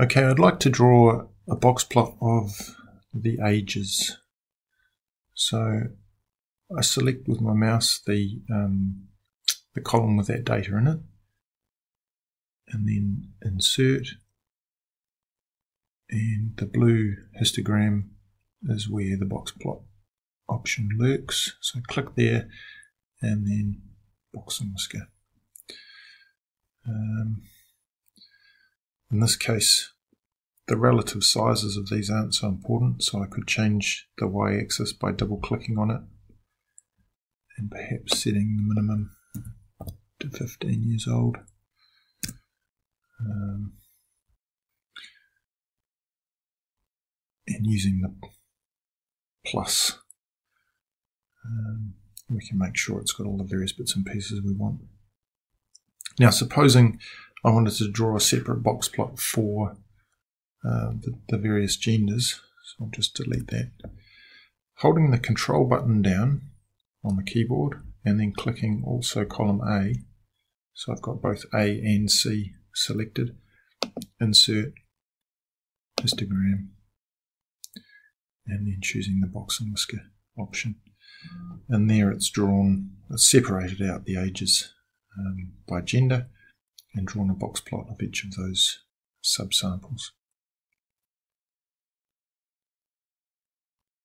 Okay, I'd like to draw a box plot of the ages. So I select with my mouse the um, the column with that data in it, and then insert, and the blue histogram is where the box plot option lurks. So click there, and then box and whisker. Um, in this case, the relative sizes of these aren't so important, so I could change the y-axis by double-clicking on it and perhaps setting the minimum to 15 years old. Um, and using the plus, um, we can make sure it's got all the various bits and pieces we want. Now, supposing I wanted to draw a separate box plot for uh, the, the various genders, so I'll just delete that. Holding the control button down on the keyboard and then clicking also column A, so I've got both A and C selected, insert histogram, and then choosing the box and whisker option. And there it's drawn, it's separated out the ages um, by gender and drawn a box plot of each of those subsamples.